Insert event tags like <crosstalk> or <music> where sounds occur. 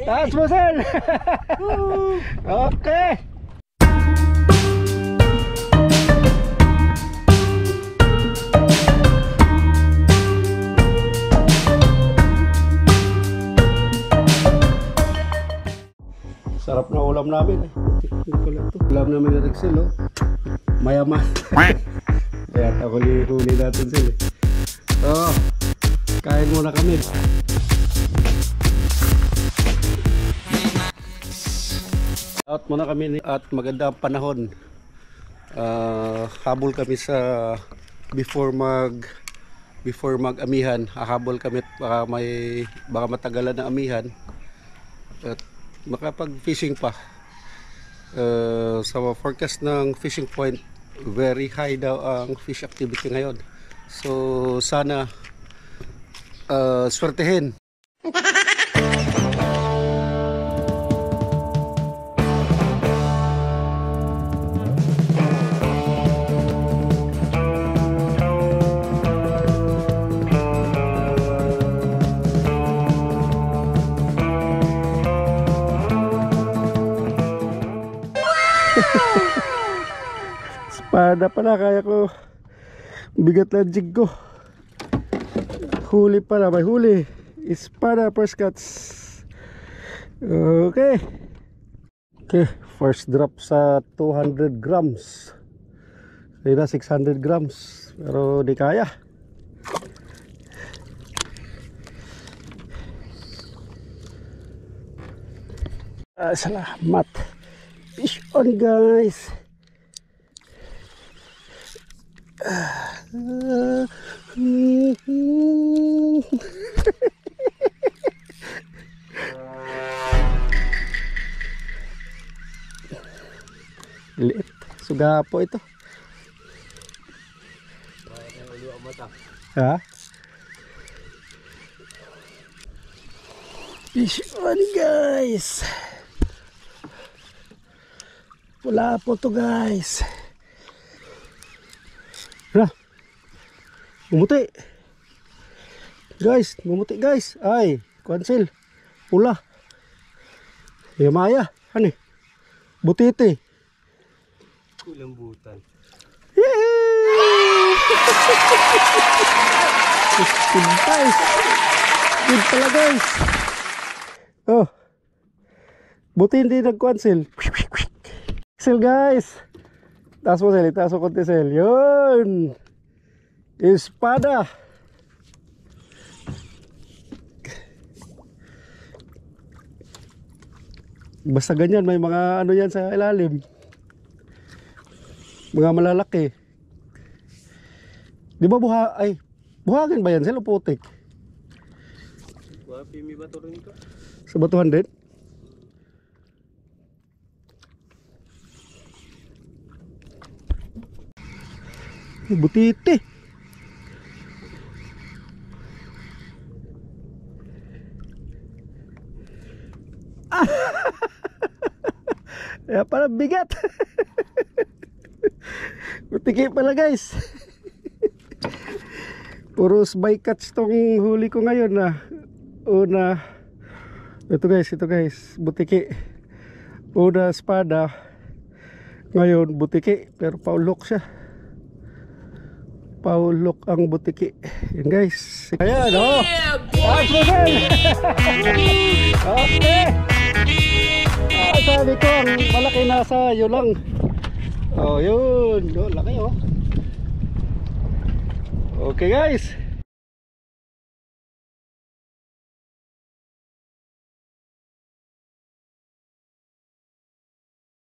Taas mo, sir. okay. Sarap na ulam namin eh. Tingnan ko lang to. Ulam namin ni Rexel oh. Mayaman. <laughs> Kaya huli-huli natin sila. eh. Oh, kain muna kami. Out muna kami at maganda panahon. Ah, habol kami sa before mag before mag amihan. Hahabol kami at baka may baka matagalan na amihan. At makapag fishing pa. Uh, sa forecast ng fishing point, very high daw ang fish activity ngayon. So sana uh, swertehin. Espada pala kaya ko bigat lang jig ko. Huli pala, may huli. Espada first cuts. Okay. Okay, first drop sa 200 grams. Kaya na 600 grams. Pero di kaya. Ah, salamat. Fish on guys. Liit. Suga po ito. Ha? Fish on guys. Wala po to guys. Mumuti. Guys, mumuti guys. Ay, cancel. Pula. Yamaya. Ano eh? Butiti. Kulang butan. Good guys. Good pala guys. Oh. Buti hindi nag-cancel. Cancel guys. Taas mo sel, taas mo konti sel. Yun. Espada. Basta ganyan, may mga ano yan sa ilalim. Mga malalaki. Di ba buha, ay, buhagin ba yan sila putik? Wapi mi bato rin ka? Sa batuhan din? Ay, Butiti. <laughs> Kaya pala bigat. <laughs> Butiki pala guys. <laughs> Puros bycatch tong huli ko ngayon na una ito guys, ito guys, butiki. Una espada. Ngayon butiki, pero paulok siya. Paulok ang butiki. Yan guys. Ayan, oh. Ah, susan. okay. Ah, sabi ko, ang malaki nasa iyo lang. Oh, yun. Oh, laki oh. Okay guys.